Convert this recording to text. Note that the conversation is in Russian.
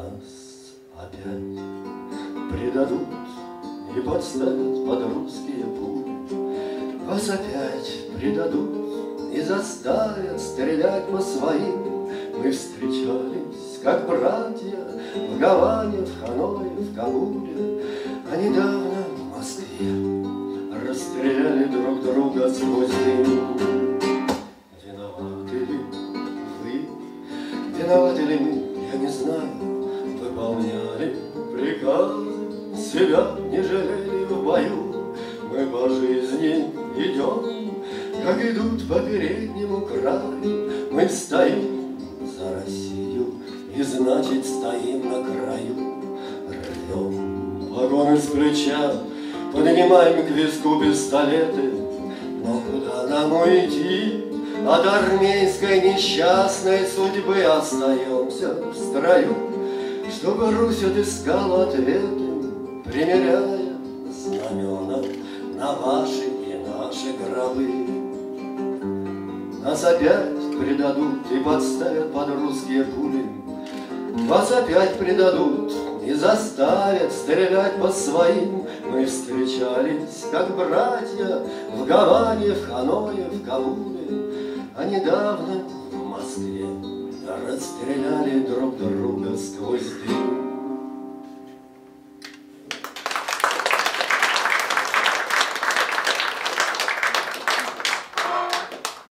Нас опять предадут и подставят под русские пули. Вас опять предадут и заставят стрелять по своим. Мы встречались, как братья, в Гаване, в Ханое, в Кабуле, а недавно в Москве расстреляли друг друга сквозь дым. Виноваты ли вы, виноваты ли мы, я не знаю, выполняли приказы, себя не жалели в бою. Мы по жизни идем, как идут по переднему краю. Мы стоим за Россию и значит стоим на краю. Рвем погоны с плеча, поднимаем к виску пистолеты. Но куда нам уйти? От армейской несчастной судьбы остаемся в строю, Чтобы Русь отыскала ответы, примеряя знамена на ваши и наши гробы. Нас опять предадут и подставят под русские пули, Вас опять предадут и заставят стрелять по своим. Мы встречались, как братья, в Гаване, в Ханое, в Кабуле, А недавно в Москве Расстреляли друг друга сквозь дым